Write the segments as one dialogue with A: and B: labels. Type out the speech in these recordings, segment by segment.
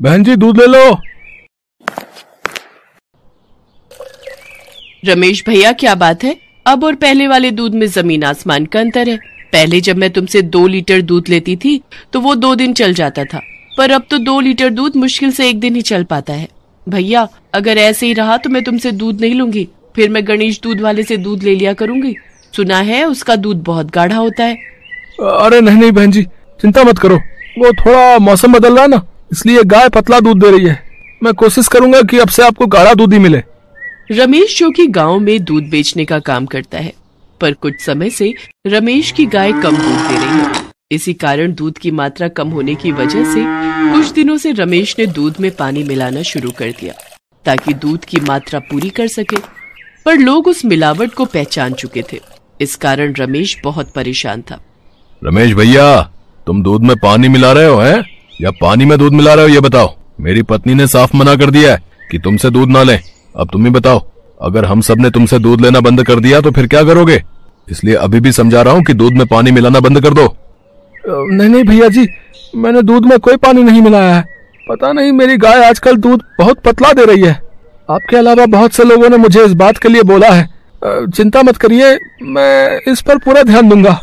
A: बहन जी दूध ले लो।
B: रमेश भैया क्या बात है? अब और पहले वाले दूध में ज़मीन आसमान का अंतर है। पहले जब मैं तुमसे दो लीटर दूध लेती थी तो वो दो दिन चल जाता था। पर अब तो दो लीटर दूध मुश्किल से एक दिन ही चल पाता है। भैया अगर ऐसे ही रहा तो मैं तुमसे दूध नहीं लूँगी। फिर मैं गणेश दूध वाले से दूध ले लिया करूँगी। सुना है उसका दूध बहुत गाढ़ा होता है।
A: अरे नहीं नहीं बहन जी चिंता मत करो। वो थोड़ा मौसम बदल रहा है ना। इसलिए गाय पतला दूध दे रही है। मैं कोशिश करूँगा कि अब से आपको गाढ़ा दूध ही मिले।
B: रमेश जो कि गाँव में दूध बेचने का काम करता है पर कुछ समय से रमेश की गाय कम दूध दे रही है। इसी कारण दूध की मात्रा कम होने की वजह से कुछ दिनों से रमेश ने दूध में पानी मिलाना शुरू कर दिया ताकि दूध की मात्रा पूरी कर सके। पर लोग उस मिलावट को पहचान चुके थे। इस कारण रमेश बहुत परेशान था।
A: रमेश भैया तुम दूध में पानी मिला रहे हो हैं? या पानी में दूध मिला रहे हो, ये बताओ। मेरी पत्नी ने साफ़ मना कर दिया है कि तुमसे दूध ना लें। अब तुम ही बताओ, अगर हम सबने तुमसे दूध लेना बंद कर दिया तो फिर क्या करोगे? इसलिए अभी भी समझा रहा हूँ कि दूध में पानी मिलाना बंद कर दो। नहीं नहीं भैया जी, मैंने दूध में कोई पानी नहीं मिलाया है। पता नहीं, मेरी गाय आजकल दूध बहुत पतला दे रही है। आपके अलावा बहुत से लोगों ने मुझे इस बात के लिए बोला है। चिंता मत करिए, मैं इस पर पूरा ध्यान दूँगा।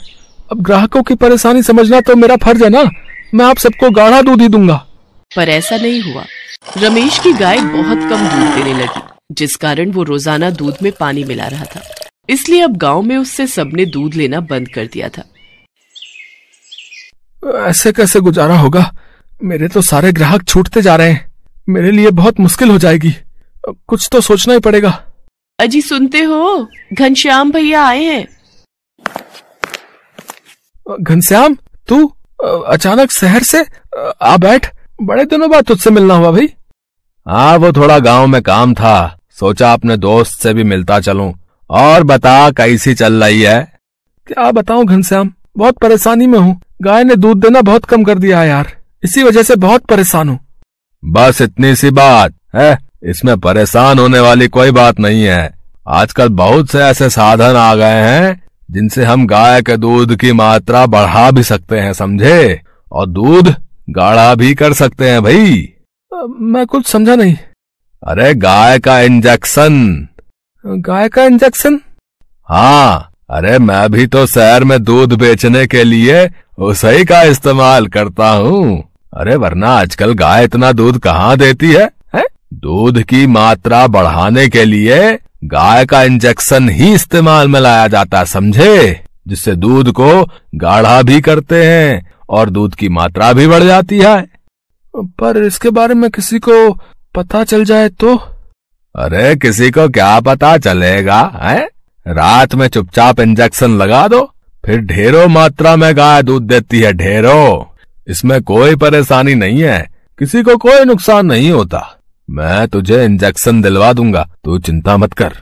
A: अब ग्राहकों की परेशानी समझना तो मेरा फ़र्ज़ है ना। मैं आप सबको गाढ़ा दूध ही दूँगा।
B: पर ऐसा नहीं हुआ। रमेश की गाय बहुत कम दूध देने लगी जिस कारण वो रोज़ाना दूध में पानी मिला रहा था। इसलिए अब गाँव में उससे सबने दूध लेना बंद कर दिया था।
A: ऐसे कैसे गुजारा होगा? मेरे तो सारे ग्राहक छूटते जा रहे हैं। मेरे लिए बहुत मुश्किल हो जाएगी। कुछ तो सोचना ही पड़ेगा।
B: अजी सुनते हो? घनश्याम भैया आए हैं।
A: घनश्याम तू? अचानक शहर से आ बैठ। बड़े दिनों बाद तुझसे मिलना हुआ भाई।
C: हाँ वो थोड़ा गाँव में काम था। सोचा अपने दोस्त से भी मिलता चलूँ। और बता कैसी चल रही है?
A: क्या बताऊँ घनश्याम बहुत परेशानी में हूँ। गाय ने दूध देना बहुत कम कर दिया है यार। इसी वजह से बहुत परेशान हूँ।
C: बस इतनी सी बात है? इसमें परेशान होने वाली कोई बात नहीं है। आजकल बहुत से ऐसे साधन आ गए हैं जिनसे हम गाय के दूध की मात्रा बढ़ा भी सकते हैं समझे? और दूध गाढ़ा भी कर सकते हैं भाई।
A: मैं कुछ समझा नहीं।
C: अरे गाय का इंजेक्शन।
A: गाय का इंजेक्शन?
C: हाँ अरे मैं भी तो शहर में दूध बेचने के लिए उसी का इस्तेमाल करता हूँ। अरे वरना आजकल गाय इतना दूध कहाँ देती है, है? दूध की मात्रा बढ़ाने के लिए गाय का इंजेक्शन ही इस्तेमाल में लाया जाता समझे? जिससे दूध को गाढ़ा भी करते हैं और दूध की मात्रा भी बढ़ जाती है।
A: पर इसके बारे में किसी को पता चल जाए तो?
C: अरे, किसी को क्या पता चलेगा, है? रात में चुपचाप इंजेक्शन लगा दो, फिर ढेरों मात्रा में गाय दूध देती है, ढेरों। इसमें कोई परेशानी नहीं है। किसी को कोई नुकसान नहीं होता। मैं तुझे इंजेक्शन दिलवा दूँगा तू चिंता मत कर।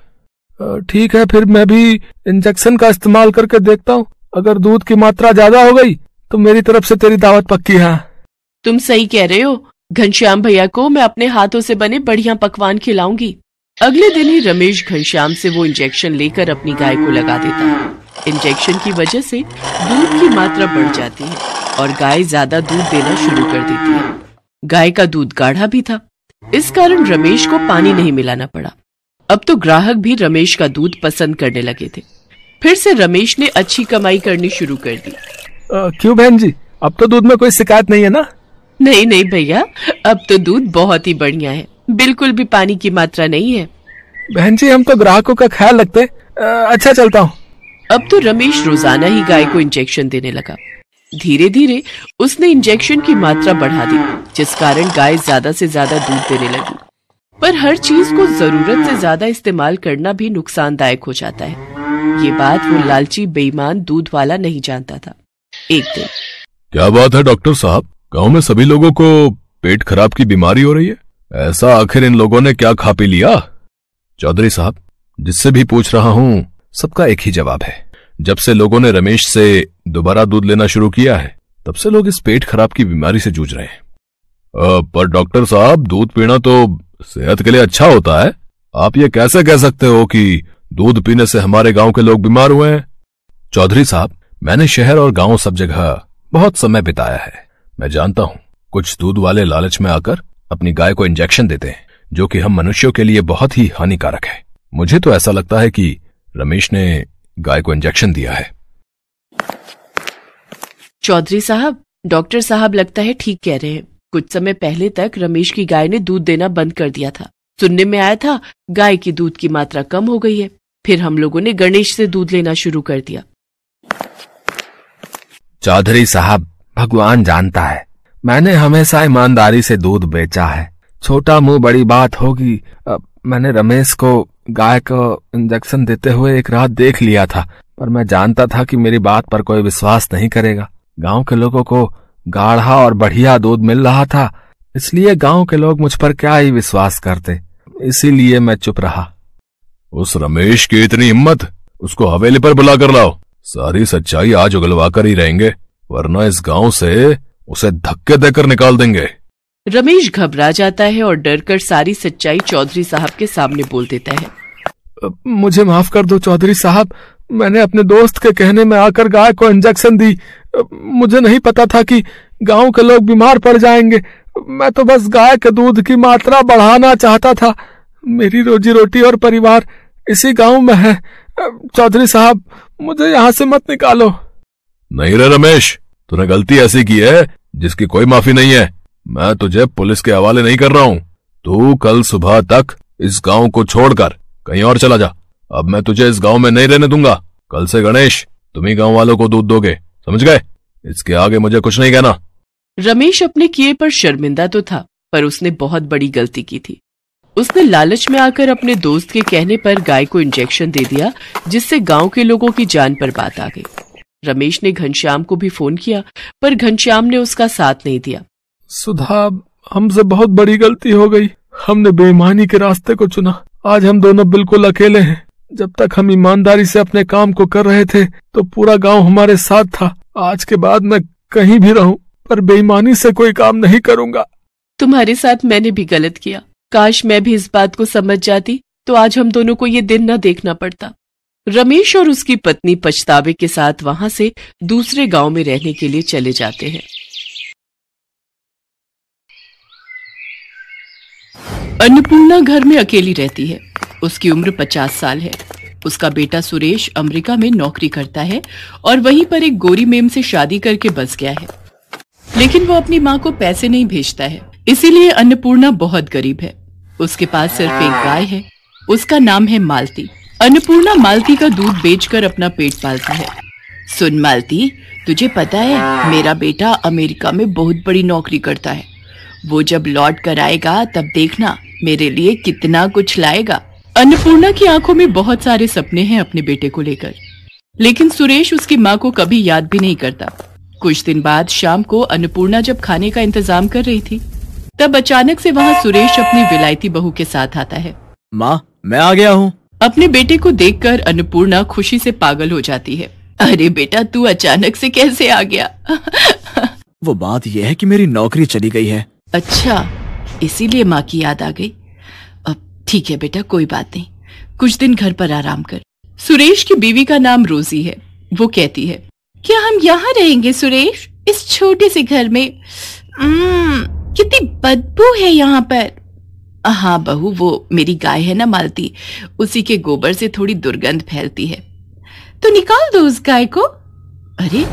A: ठीक है फिर मैं भी इंजेक्शन का इस्तेमाल करके देखता हूँ। अगर दूध की मात्रा ज़्यादा हो गई तो मेरी तरफ़ से तेरी दावत पक्की है।
B: तुम सही कह रहे हो। घनश्याम भैया को मैं अपने हाथों से बने बढ़िया पकवान खिलाऊँगी। अगले दिन ही रमेश घनश्याम से वो इंजेक्शन लेकर अपनी गाय को लगा देता है। इंजेक्शन की वजह से दूध की मात्रा बढ़ जाती है और गाय ज़्यादा दूध देना शुरू कर देती है। गाय का दूध गाढ़ा भी था। इस कारण रमेश को पानी नहीं मिलाना पड़ा। अब तो ग्राहक भी रमेश का दूध पसंद करने लगे थे। फिर से रमेश ने अच्छी कमाई करनी शुरू कर दी।
A: क्यों बहन जी? अब तो दूध में कोई शिकायत नहीं है ना?
B: नहीं नहीं भैया अब तो दूध बहुत ही बढ़िया है। बिल्कुल भी पानी की मात्रा नहीं है।
A: बहन जी हम तो ग्राहकों का ख्याल रखते। अच्छा चलता हूँ।
B: अब तो रमेश रोज़ाना ही गाय को इंजेक्शन देने लगा। धीरे धीरे उसने इंजेक्शन की मात्रा बढ़ा दी, जिस कारण गाय ज़्यादा से ज़्यादा दूध देने लगी। पर हर चीज़ को ज़रूरत से ज़्यादा इस्तेमाल करना भी नुकसानदायक हो जाता है। ये बात वो लालची, बेईमान दूध वाला नहीं जानता था। एक दिन।
A: क्या बात है, डॉक्टर साहब? गाँव में सभी लोगों को पेट खराब की बीमारी हो रही है? ऐसा आखिर इन लोगों ने क्या खा पी लिया? चौधरी साहब, जिससे भी पूछ रहा हूँ, सबका एक ही जवाब है। जब से लोगों ने रमेश से दोबारा दूध लेना शुरू किया है, तब से लोग इस पेट खराब की बीमारी से जूझ रहे हैं। पर डॉक्टर साहब, दूध पीना तो सेहत के लिए अच्छा होता है। आप ये कैसे कह सकते हो कि दूध पीने से हमारे गाँव के लोग बीमार हुए हैं? चौधरी साहब, मैंने शहर और गाँव सब जगह बहुत समय बिताया है। मैं जानता हूँ, कुछ दूध वाले लालच में आकर
C: अपनी गाय को इंजेक्शन देते हैं, जो कि हम मनुष्यों के लिए बहुत ही हानिकारक है। मुझे तो ऐसा लगता है कि रमेश ने गाय को इंजेक्शन दिया है।
B: चौधरी साहब डॉक्टर साहब लगता है ठीक कह रहे हैं। कुछ समय पहले तक रमेश की गाय ने दूध देना बंद कर दिया था। सुनने में आया था गाय की दूध की मात्रा कम हो गई है। फिर हम लोगों ने गणेश से दूध लेना शुरू कर दिया।
A: चौधरी साहब भगवान जानता है। मैंने हमेशा ईमानदारी से दूध बेचा है। छोटा मुँह बड़ी बात होगी मैंने रमेश को गाय को इंजेक्शन देते हुए एक रात देख लिया था, पर मैं जानता था कि मेरी बात पर कोई विश्वास नहीं करेगा। गाँव के लोगों को गाढ़ा और बढ़िया दूध मिल रहा था, इसलिए गाँव के लोग मुझ पर क्या ही विश्वास करते। इसीलिए मैं चुप रहा।
C: उस रमेश की इतनी हिम्मत, उसको हवेली पर बुला कर लाओ। सारी सच्चाई आज उगलवा कर ही रहेंगे, वरना इस गाँव से उसे धक्के देकर निकाल देंगे।
B: रमेश घबरा जाता है और डरकर सारी सच्चाई चौधरी साहब के सामने बोल देता है।
A: मुझे माफ़ कर दो चौधरी साहब। मैंने अपने दोस्त के कहने में आकर गाय को इंजेक्शन दी। मुझे नहीं पता था कि गाँव के लोग बीमार पड़ जाएँगे। मैं तो बस गाय के दूध की मात्रा बढ़ाना चाहता था। मेरी रोजी रोटी और परिवार इसी गाँव में है। चौधरी साहब मुझे यहाँ से मत निकालो।
C: नहीं रे रमेश तूने गलती ऐसी की है जिसकी कोई माफ़ी नहीं है। मैं तुझे पुलिस के हवाले नहीं कर रहा हूँ। तू कल सुबह तक इस गाँव को छोड़कर कहीं और चला जा। अब मैं तुझे इस गाँव में नहीं रहने दूँगा। कल से गणेश, तुम ही गाँव वालों को दूध दोगे। समझ गए? इसके आगे मुझे कुछ नहीं कहना।
B: रमेश अपने किए पर शर्मिंदा तो था, पर उसने बहुत बड़ी गलती की थी। उसने लालच में आकर अपने दोस्त के कहने पर गाय को इंजेक्शन दे दिया, जिससे गाँव के लोगों की जान पर बात आ गई। रमेश ने घनश्याम को भी फ़ोन किया, पर घनश्याम ने उसका साथ नहीं दिया।
A: सुधा, हमसे बहुत बड़ी गलती हो गई। हमने बेईमानी के रास्ते को चुना। आज हम दोनों बिल्कुल अकेले हैं। जब तक हम ईमानदारी से अपने काम को कर रहे थे तो पूरा गाँव हमारे साथ था। आज के बाद मैं कहीं भी रहूँ, पर बेईमानी से कोई काम नहीं करूँगा।
B: तुम्हारे साथ मैंने भी गलत किया। काश मैं भी इस बात को समझ जाती तो आज हम दोनों को ये दिन न देखना पड़ता। रमेश और उसकी पत्नी पछतावे के साथ वहाँ से दूसरे गाँव में रहने के लिए चले जाते हैं। अन्नपूर्णा घर में अकेली रहती है। उसकी उम्र पचास साल है। उसका बेटा सुरेश अमेरिका में नौकरी करता है और वहीं पर एक गोरी मेम से शादी करके बस गया है। लेकिन वो अपनी माँ को पैसे नहीं भेजता है। इसीलिए अन्नपूर्णा बहुत गरीब है। उसके पास सिर्फ़ एक गाय है। उसका नाम है मालती। अन्नपूर्णा मालती का दूध बेचकर अपना पेट पालती है। सुन मालती, तुझे पता है, मेरा बेटा अमेरिका में बहुत बड़ी नौकरी करता है। वो जब लौट कर आएगा, तब देखना मेरे लिए कितना कुछ लाएगा। अन्नपूर्णा की आँखों में बहुत सारे सपने हैं अपने बेटे को लेकर। लेकिन सुरेश उसकी माँ को कभी याद भी नहीं करता। कुछ दिन बाद शाम को अन्नपूर्णा जब खाने का इंतज़ाम कर रही थी तब अचानक से वहाँ सुरेश अपनी विलायती बहू के साथ आता है।
D: माँ मैं आ गया हूँ।
B: अपने बेटे को देखकर अन्नपूर्णा खुशी से पागल हो जाती है। अरे बेटा तू अचानक से कैसे आ गया?
D: वो बात यह है कि मेरी नौकरी चली गई है।
B: अच्छा। इसीलिए माँ की याद आ गई। अब ठीक है बेटा, कोई बात नहीं। कुछ दिन घर पर आराम कर। सुरेश की बीवी का नाम रोजी है। वो कहती है, क्या हम यहाँ रहेंगे सुरेश? इस छोटे से घर में? कितनी बदबू है यहाँ पर। हाँ बहू, वो मेरी गाय है ना मालती। उसी के गोबर से थोड़ी दुर्गंध फैलती है। तो निकाल दो उस गाय को। अरे,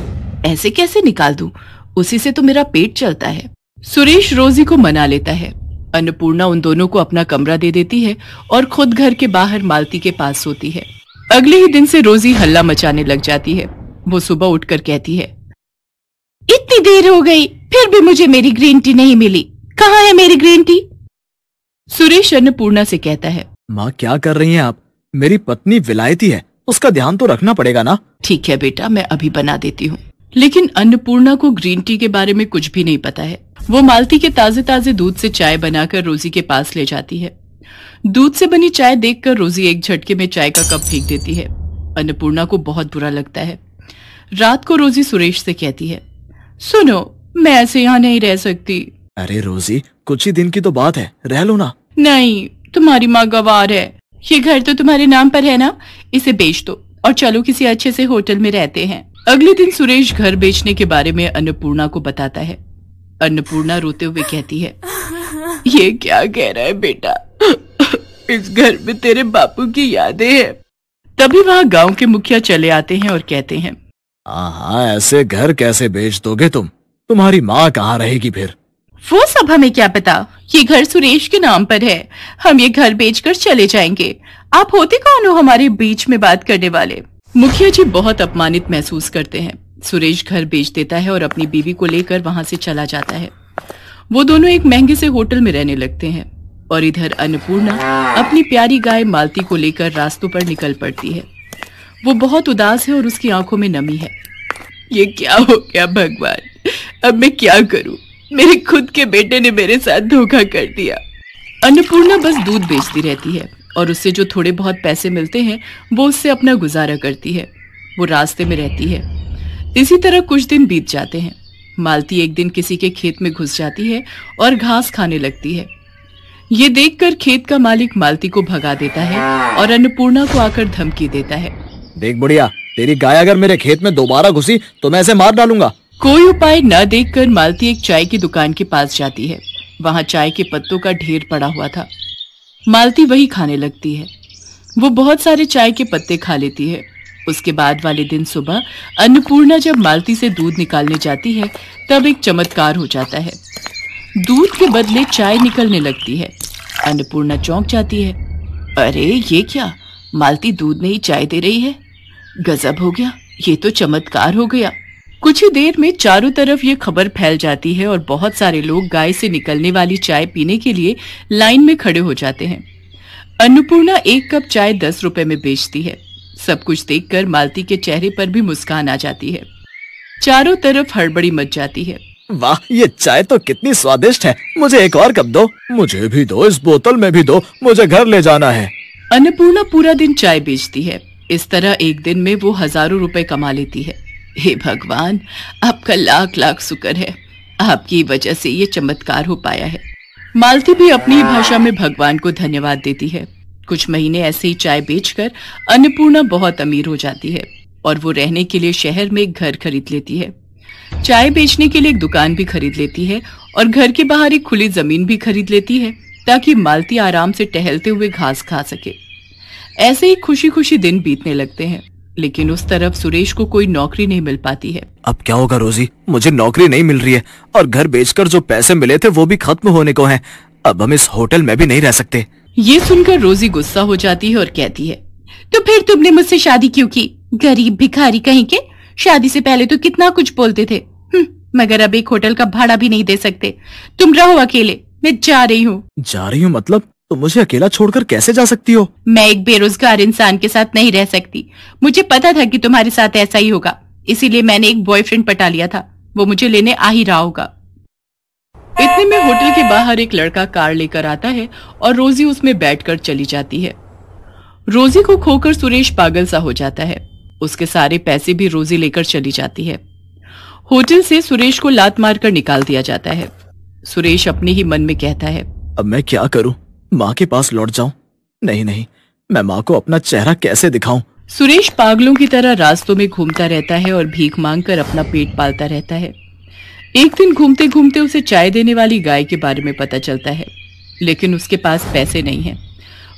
B: ऐसे कैसे निकाल दू? उसी से तो मेरा पेट चलता है। सुरेश रोजी को मना लेता है। अन्नपूर्णा उन दोनों को अपना कमरा दे देती है और खुद घर के बाहर मालती के पास सोती है। अगले ही दिन से रोजी हल्ला मचाने लग जाती है। वो सुबह उठकर कहती है इतनी देर हो गई फिर भी मुझे मेरी ग्रीन टी नहीं मिली। कहाँ है मेरी ग्रीन टी सुरेश अन्नपूर्णा से कहता है
D: माँ क्या कर रही हैं आप? मेरी पत्नी विलायती है उसका ध्यान तो रखना पड़ेगा ना?
B: ठीक है बेटा मैं अभी बना देती हूँ। लेकिन अन्नपूर्णा को ग्रीन टी के बारे में कुछ भी नहीं पता है। वो मालती के ताजे ताजे दूध से चाय बनाकर रोजी के पास ले जाती है। दूध से बनी चाय देखकर रोजी एक झटके में चाय का कप फेंक देती है। अन्नपूर्णा को बहुत बुरा लगता है। रात को रोजी सुरेश से कहती है सुनो मैं ऐसे यहाँ नहीं रह सकती।
D: अरे रोजी कुछ ही दिन की तो बात है रह लो ना।
B: नहीं तुम्हारी माँ गवार है। ये घर तो तुम्हारे नाम पर है ना? इसे बेच दो और चलो किसी अच्छे से होटल में रहते हैं। अगले दिन सुरेश घर बेचने के बारे में अन्नपूर्णा को बताता है। अन्नपूर्णा रोते हुए कहती है ये क्या कह रहा है बेटा? इस घर में तेरे बापू की यादें हैं। तभी वहाँ गाँव के मुखिया चले आते हैं और कहते
D: हैं हाँ ऐसे घर कैसे बेच दोगे तुम? तुम्हारी माँ कहाँ रहेगी फिर?
E: वो सब हमें क्या पता? ये घर सुरेश के नाम पर है। हम ये घर बेचकर चले जाएँगे। आप होते कौन हो हमारे बीच में बात करने वाले?
B: मुखिया जी बहुत अपमानित महसूस करते हैं। सुरेश घर बेच देता है और अपनी बीवी को लेकर वहाँ से चला जाता है। वो दोनों एक महँगे से होटल में रहने लगते हैं और इधर अन्नपूर्णा अपनी प्यारी गाय मालती को लेकर रास्तों पर निकल पड़ती है। वो बहुत उदास है और उसकी आँखों में नमी है। ये क्या हो गया भगवान? अब मैं क्या करूँ? मेरे खुद के बेटे ने मेरे साथ धोखा कर दिया। अन्नपूर्णा बस दूध बेचती रहती है और उससे जो थोड़े बहुत पैसे मिलते हैं, वो उससे अपना गुजारा करती है। वो रास्ते में रहती है। इसी तरह कुछ दिन बीत जाते हैं। मालती एक दिन किसी के खेत में घुस जाती है और घास खाने लगती है। ये देखकर खेत का मालिक मालती को भगा देता है और अन्नपूर्णा को आकर धमकी देता है।
D: देख बुढ़िया तेरी गाय अगर मेरे खेत में दोबारा घुसी तो मैं ऐसे मार डालूँगा।
B: कोई उपाय न देखकर मालती एक चाय की दुकान के पास जाती है। वहाँ चाय के पत्तों का ढेर पड़ा हुआ था। मालती वही खाने लगती है। वो बहुत सारे चाय के पत्ते खा लेती है। उसके बाद वाले दिन सुबह अन्नपूर्णा जब मालती से दूध निकालने जाती है, तब एक चमत्कार हो जाता है। दूध के बदले चाय निकलने लगती है। अन्नपूर्णा चौंक जाती है। अरे, ये क्या? मालती दूध नहीं चाय दे रही है। गजब हो गया। ये तो चमत्कार हो गया। कुछ ही देर में चारों तरफ़ ये खबर फैल जाती है और बहुत सारे लोग गाय से निकलने वाली चाय पीने के लिए लाइन में खड़े हो जाते हैं। अन्नपूर्णा एक कप चाय दस रुपए में बेचती है। सब कुछ देखकर मालती के चेहरे पर भी मुस्कान आ जाती है। चारों तरफ़ हड़बड़ी मच जाती है।
D: वाह ये चाय तो कितनी स्वादिष्ट है। मुझे एक और कप दो। मुझे भी दो इस बोतल में भी दो। मुझे घर ले जाना है।
B: अन्नपूर्णा पूरा दिन चाय बेचती है। इस तरह एक दिन में वो हज़ारों रुपए कमा लेती है। हे भगवान आपका लाख लाख शुक्र है। आपकी वजह से ये चमत्कार हो पाया है। मालती भी अपनी भाषा में भगवान को धन्यवाद देती है। कुछ महीने ऐसे ही चाय बेचकर अन्नपूर्णा बहुत अमीर हो जाती है और वो रहने के लिए शहर में एक घर खरीद लेती है। चाय बेचने के लिए एक दुकान भी खरीद लेती है और घर के बाहर एक खुली ज़मीन भी खरीद लेती है ताकि मालती आराम से टहलते हुए घास खा सके। ऐसे ही खुशी खुशी दिन बीतने लगते हैं, लेकिन उस तरफ़ सुरेश को कोई नौकरी नहीं मिल पाती है।
D: अब क्या होगा रोजी? मुझे नौकरी नहीं मिल रही है और घर बेचकर जो पैसे मिले थे वो भी खत्म होने को हैं। अब हम इस होटल में भी नहीं रह सकते।
B: ये सुनकर रोजी गुस्सा हो जाती है और कहती है
E: तो फिर तुमने मुझसे शादी क्यों की? गरीब भिखारी कहीं के? शादी से पहले तो कितना कुछ बोलते थे। हम्म, मगर अब एक होटल का भाड़ा भी नहीं दे सकते। तुम रहो अकेले मैं जा रही हूँ।
D: जा रही हूँ मतलब? तो मुझे अकेला छोड़कर कैसे जा सकती हो?
E: मैं एक बेरोजगार इंसान के साथ नहीं रह सकती। मुझे पता था कि तुम्हारे साथ ऐसा ही होगा। इसीलिए मैंने एक बॉयफ्रेंड पटा लिया था। वो मुझे लेने आ ही रहा होगा।
B: इतने में होटल के बाहर एक लड़का कार लेकर आता है और रोजी उसमें बैठकर चली जाती है। रोजी को खोकर सुरेश पागल सा हो जाता है। उसके सारे पैसे भी रोजी लेकर चली जाती है। होटल से सुरेश को लात मारकर निकाल दिया जाता है। सुरेश अपने ही मन में कहता है
D: अब मैं क्या करूँ? माँ के पास लौट जाऊँ? नहीं नहीं मैं माँ को अपना चेहरा कैसे दिखाऊँ?
B: सुरेश पागलों की तरह रास्तों में घूमता रहता है और भीख मांगकर अपना पेट पालता रहता है। एक दिन घूमते घूमते उसे चाय देने वाली गाय के बारे में पता चलता है लेकिन उसके पास पैसे नहीं है।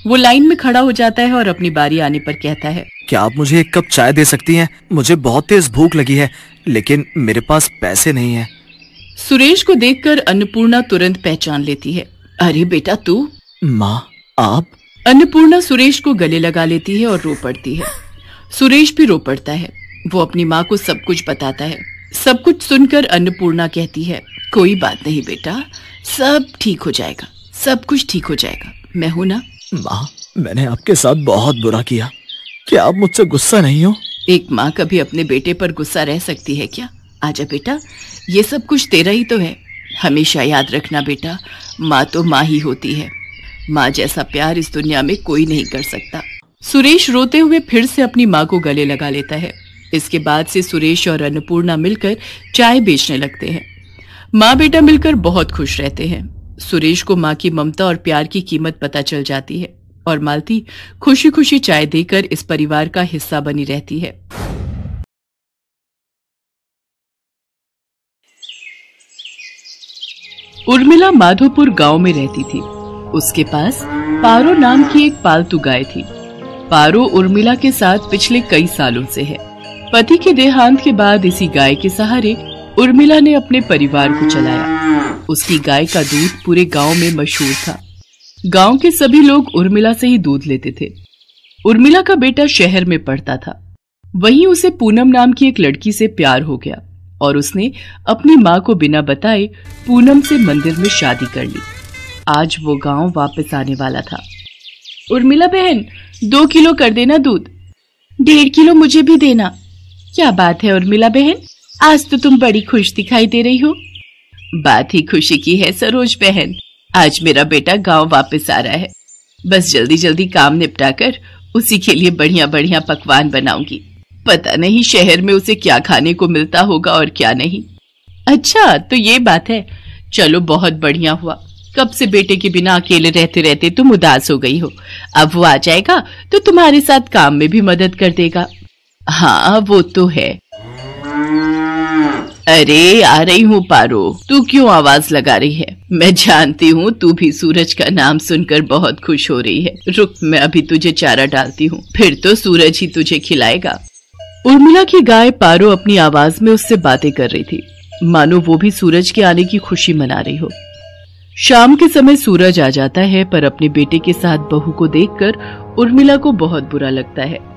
B: वो लाइन में खड़ा हो जाता है और अपनी बारी आने पर कहता है
D: क्या आप मुझे एक कप चाय दे सकती हैं? मुझे बहुत तेज भूख लगी है लेकिन मेरे पास पैसे नहीं है।
B: सुरेश को देखकर अन्नपूर्णा तुरंत पहचान लेती है। अरे बेटा तू?
D: माँ आप?
B: अन्नपूर्णा सुरेश को गले लगा लेती है और रो पड़ती है। सुरेश भी रो पड़ता है। वो अपनी माँ को सब कुछ बताता है। सब कुछ सुनकर अन्नपूर्णा कहती है कोई बात नहीं बेटा सब ठीक हो जाएगा सब कुछ ठीक हो जाएगा। मैं हूँ ना?
D: माँ मैंने आपके साथ बहुत बुरा किया। क्या आप मुझसे गुस्सा नहीं हो?
B: एक माँ कभी अपने बेटे पर गुस्सा रह सकती है क्या? आजा बेटा ये सब कुछ तेरा ही तो है। हमेशा याद रखना बेटा माँ तो माँ ही होती है। माँ जैसा प्यार इस दुनिया में कोई नहीं कर सकता। सुरेश रोते हुए फिर से अपनी माँ को गले लगा लेता है। इसके बाद से सुरेश और अन्नपूर्णा मिलकर चाय बेचने लगते हैं। माँ बेटा मिलकर बहुत खुश रहते हैं। सुरेश को माँ की ममता और प्यार की कीमत पता चल जाती है और मालती खुशी खुशी चाय देकर इस परिवार का हिस्सा बनी रहती है। उर्मिला माधोपुर गाँव में रहती थी। उसके पास पारो नाम की एक पालतू गाय थी। पारो उर्मिला के साथ पिछले कई सालों से है। पति के देहांत के बाद इसी गाय के सहारे उर्मिला ने अपने परिवार को चलाया। उसकी गाय का दूध पूरे गाँव में मशहूर था। गाँव के सभी लोग उर्मिला से ही दूध लेते थे। उर्मिला का बेटा शहर में पढ़ता था। वहीं उसे पूनम नाम की एक लड़की से प्यार हो गया और उसने अपनी माँ को बिना बताए पूनम से मंदिर में शादी कर ली। आज वो गाँव वापस आने वाला था। उर्मिला बहन, दो किलो कर देना दूध। डेढ़ किलो मुझे भी देना। क्या बात है उर्मिला बहन? आज तो तुम बड़ी खुश दिखाई दे रही हो। बात ही खुशी की है, सरोज बहन। आज मेरा बेटा गाँव वापस आ रहा है। बस जल्दी जल्दी काम निपटा कर उसी के लिए बढ़िया बढ़िया पकवान बनाऊँगी। पता नहीं शहर में उसे क्या खाने को मिलता होगा और क्या नहीं। अच्छा तो ये बात है। चलो, बहुत बढ़िया हुआ। कब से बेटे के बिना अकेले रहते रहते तुम उदास हो गई हो। अब वो आ जाएगा तो तुम्हारे साथ काम में भी मदद कर देगा। हाँ वो तो है। अरे, आ रही हूँ पारो। तू क्यों आवाज़ लगा रही है? मैं जानती हूँ तू भी सूरज का नाम सुनकर बहुत खुश हो रही है। रुक, मैं अभी तुझे चारा डालती हूँ। फिर तो सूरज ही तुझे खिलाएगा। उर्मिला की गाय पारो अपनी आवाज़ में उससे बातें कर रही थी। मानो वो भी सूरज के आने की खुशी मना रही हो। शाम के समय सूरज आ जाता है, पर अपने बेटे के साथ बहू को देखकर उर्मिला को बहुत बुरा लगता है।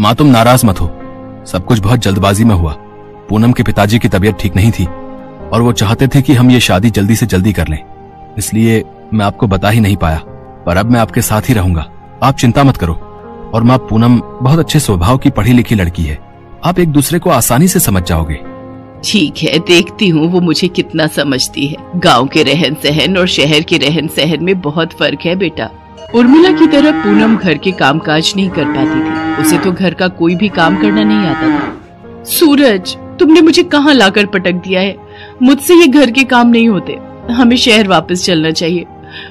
C: माँ, तुम नाराज़ मत हो। सब कुछ बहुत जल्दबाजी में हुआ। पूनम के पिताजी की तबीयत ठीक नहीं थी और वो चाहते थे कि हम ये शादी जल्दी से जल्दी कर लें। इसलिए मैं आपको बता ही नहीं पाया, पर अब मैं आपके साथ ही रहूँगा। आप चिंता मत करो। और माँ, पूनम बहुत अच्छे स्वभाव की पढ़ी लिखी लड़की है। आप एक दूसरे को आसानी से समझ जाओगे।
B: ठीक है, देखती हूँ वो मुझे कितना समझती है। गाँव के रहन सहन और शहर के रहन सहन में बहुत फ़र्क है बेटा। उर्मिला की तरह पूनम घर के काम काज नहीं कर पाती थी। उसे तो घर का कोई भी काम करना नहीं आता था। सूरज, तुमने मुझे कहाँ लाकर पटक दिया है? मुझसे ये घर के काम नहीं होते। हमें शहर वापस चलना चाहिए।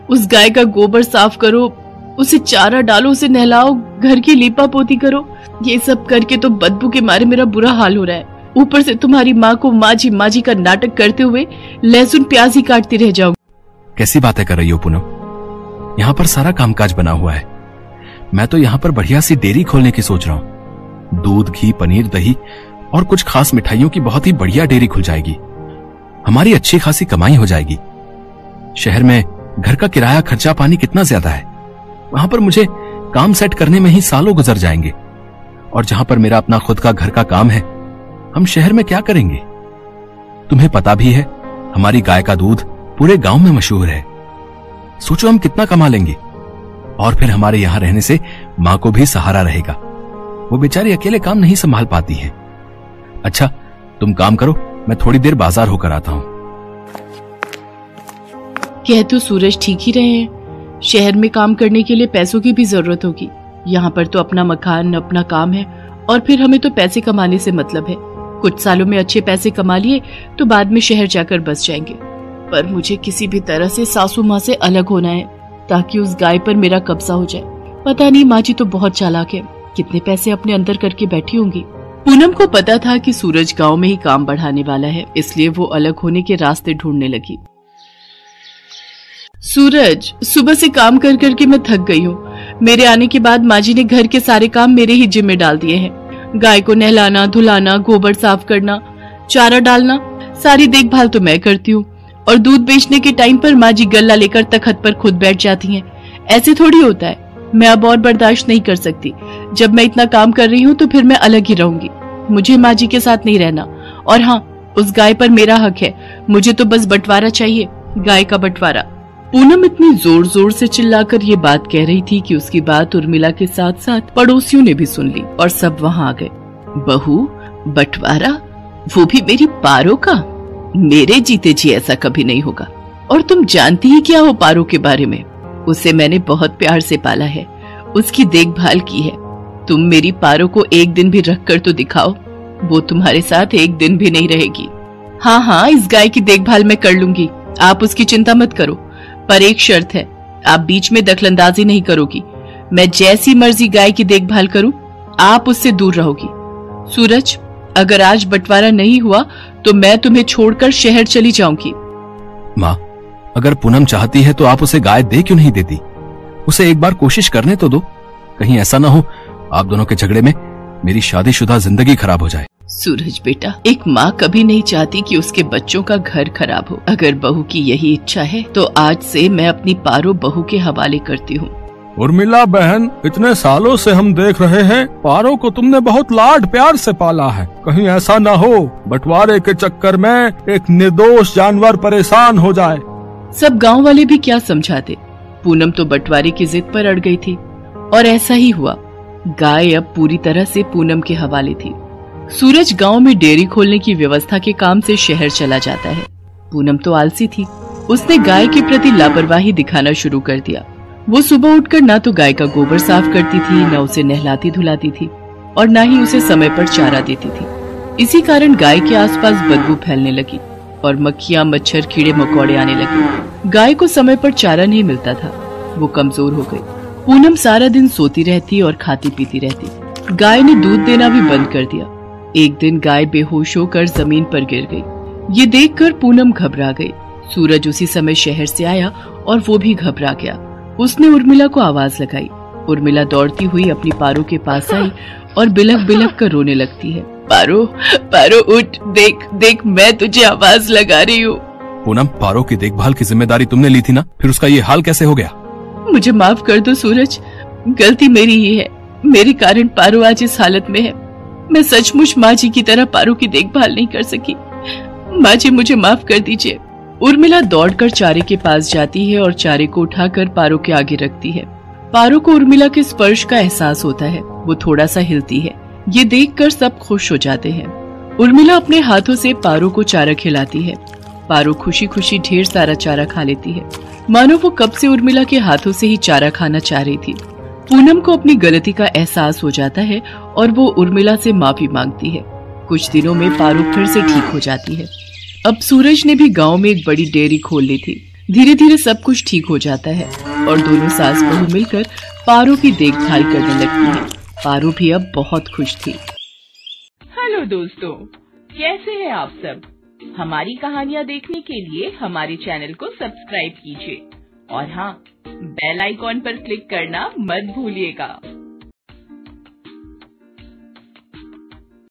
B: उस गाय का गोबर साफ़ करो, उसे चारा डालो, उसे नहलाओ, घर की लीपा पोती करो। ये सब करके तो बदबू के मारे मेरा बुरा हाल हो रहा है। ऊपर से तुम्हारी माँ को माजी माजी का नाटक करते हुए लहसुन प्याज ही काटती रह जाओ।
C: कैसी बातें कर रही हो पूनम? यहाँ पर सारा कामकाज बना हुआ है। मैं तो यहाँ पर बढ़िया सी डेयरी खोलने की सोच रहा हूँ। दूध, घी, पनीर, दही और कुछ खास मिठाइयों की बहुत ही बढ़िया डेयरी खुल जाएगी। हमारी अच्छी खासी कमाई हो जाएगी। शहर में घर का किराया, खर्चा, पानी कितना ज़्यादा है। वहाँ पर मुझे काम सेट करने में ही सालों गुजर जाएँगे। और जहाँ पर मेरा अपना खुद का घर का काम है, हम शहर में क्या करेंगे? तुम्हें पता भी है, हमारी गाय का दूध पूरे गाँव में मशहूर है। सोचो हम कितना कमा लेंगे। और फिर हमारे यहाँ रहने से माँ को भी सहारा रहेगा। वो बेचारी अकेले काम नहीं संभाल पाती है। अच्छा तुम काम करो, मैं थोड़ी देर बाज़ार होकर आता हूँ।
B: कह तो सूरज ठीक ही रहे हैं। शहर में काम करने के लिए पैसों की भी ज़रूरत होगी। यहाँ पर तो अपना मकान, अपना काम है, और फिर हमें तो पैसे कमाने से मतलब है। कुछ सालों में अच्छे पैसे कमा लिए तो बाद में शहर जाकर बस जाएँगे। पर मुझे किसी भी तरह से सासू माँ से अलग होना है, ताकि उस गाय पर मेरा कब्जा हो जाए। पता नहीं, माँ जी तो बहुत चालाक है। कितने पैसे अपने अंदर करके बैठी होंगी। पूनम को पता था कि सूरज गाँव में ही काम बढ़ाने वाला है, इसलिए वो अलग होने के रास्ते ढूँढने लगी। सूरज, सुबह से काम कर करके मैं थक गई हूँ। मेरे आने के बाद माँ जी ने घर के सारे काम मेरे ही जिम्मे डाल दिए हैं। गाय को नहलाना, धुलाना, गोबर साफ़ करना, चारा डालना, सारी देखभाल तो मैं करती हूँ। और दूध बेचने के टाइम पर माँ जी गल्ला लेकर तखत पर खुद बैठ जाती हैं। ऐसे थोड़ी होता है। मैं अब और बर्दाश्त नहीं कर सकती। जब मैं इतना काम कर रही हूँ तो फिर मैं अलग ही रहूँगी। मुझे माँ जी के साथ नहीं रहना। और हाँ उस गाय पर मेरा हक है। मुझे तो बस बंटवारा चाहिए, गाय का बंटवारा। पूनम इतनी ज़ोर ज़ोर से चिल्लाकर ये बात कह रही थी कि उसकी बात उर्मिला के साथ साथ पड़ोसियों ने भी सुन ली और सब वहाँ आ गए। बहू, बंटवारा? वो भी मेरी पारो का? मेरे जीते जी ऐसा कभी नहीं होगा। और तुम जानती ही क्या हो पारो के बारे में? उसे मैंने बहुत प्यार से पाला है। उसकी देखभाल की है। तुम मेरी पारो को एक दिन भी रख कर तो दिखाओ। वो तुम्हारे साथ एक दिन भी नहीं रहेगी। हाँ हाँ इस गाय की देखभाल मैं कर लूँगी। आप उसकी चिंता मत करो। पर एक शर्त है। आप बीच में दखलंदाजी नहीं करोगी। मैं जैसी मर्ज़ी गाय की देखभाल करूँ, आप उससे दूर रहोगी। सूरज अगर आज बंटवारा नहीं हुआ तो मैं तुम्हें छोड़कर शहर चली जाऊँगी।
C: माँ अगर पूनम चाहती है तो आप उसे गाय दे क्यों नहीं देती? उसे एक बार कोशिश करने तो दो। कहीं ऐसा ना हो आप दोनों के झगड़े में मेरी शादीशुदा ज़िंदगी खराब हो जाए।
B: सूरज बेटा एक माँ कभी नहीं चाहती कि उसके बच्चों का घर खराब हो। अगर बहू की यही इच्छा है तो आज से मैं अपनी पारो बहू के हवाले करती हूँ।
F: उर्मिला बहन, इतने सालों से हम देख रहे हैं, पारो को तुमने बहुत लाड प्यार से पाला है। कहीं ऐसा न हो, बंटवारे के चक्कर में एक निर्दोष जानवर परेशान हो जाए।
B: सब गाँव वाले भी क्या समझाते? पूनम तो बंटवारे की जिद पर अड़ गई थी। और ऐसा ही हुआ। गाय अब पूरी तरह से पूनम के हवाले थी। सूरज गाँव में डेयरी खोलने की व्यवस्था के काम से शहर चला जाता है। पूनम तो आलसी थी। उसने गाय के प्रति लापरवाही दिखाना शुरू कर दिया। वो सुबह उठकर ना तो गाय का गोबर साफ़ करती थी, न उसे नहलाती धुलाती थी और न ही उसे समय पर चारा देती थी। इसी कारण गाय के आसपास बदबू फैलने लगी और मक्खियाँ, मच्छर, कीड़े, मकोड़े आने लगे। गाय को समय पर चारा नहीं मिलता था। वो कमज़ोर हो गई। पूनम सारा दिन सोती रहती और खाती पीती रहती। गाय ने दूध देना भी बंद कर दिया। एक दिन गाय बेहोश होकर ज़मीन पर गिर गई। ये देखकर पूनम घबरा गई। सूरज उसी समय शहर से आया और वो भी घबरा गया। उसने उर्मिला को आवाज़ लगाई। उर्मिला दौड़ती हुई अपनी पारो के पास आई और बिलक बिलक कर रोने लगती है। पारो पारो उठ देख देख मैं तुझे आवाज़ लगा रही हूँ।
C: पूनम पारो की देखभाल की ज़िम्मेदारी तुमने ली थी ना? फिर उसका ये हाल कैसे हो गया?
B: मुझे माफ़ कर दो सूरज। गलती मेरी ही है। मेरे कारण पारो आज इस हालत में है। मैं सचमुच माँ जी की तरह पारो की देखभाल नहीं कर सकी। माँ जी मुझे माफ़ कर दीजिए। उर्मिला दौड़कर चारे के पास जाती है और चारे को उठाकर पारो के आगे रखती है। पारो को उर्मिला के स्पर्श का एहसास होता है। वो थोड़ा सा हिलती है। ये देखकर सब खुश हो जाते हैं। उर्मिला अपने हाथों से पारो को चारा खिलाती है। पारो खुशी खुशी ढेर सारा चारा खा लेती है। मानो वो कब से उर्मिला के हाथों से ही चारा खाना चाह रही थी। पूनम को अपनी गलती का एहसास हो जाता है और वो उर्मिला से माफ़ी मांगती है। कुछ दिनों में पारो फिर से ठीक हो जाती है। अब सूरज ने भी गाँव में एक बड़ी डेयरी खोल ली थी। धीरे धीरे सब कुछ ठीक हो जाता है और दोनों सास बहू मिलकर पारो की देखभाल करने लगती है। पारो भी अब बहुत खुश थी।
G: हेलो दोस्तों, कैसे हैं आप सब? हमारी कहानियाँ देखने के लिए हमारे चैनल को सब्सक्राइब कीजिए और हाँ बेल आइकॉन पर क्लिक करना मत भूलिएगा।